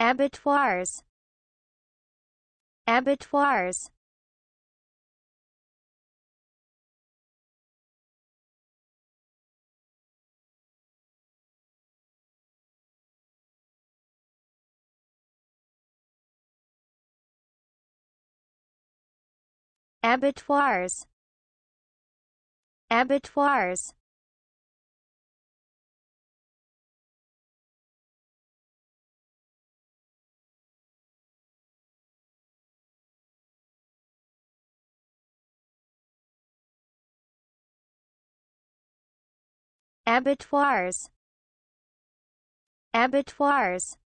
abattoirs. Abattoirs. Abattoirs. Abattoirs abattoirs. Abattoirs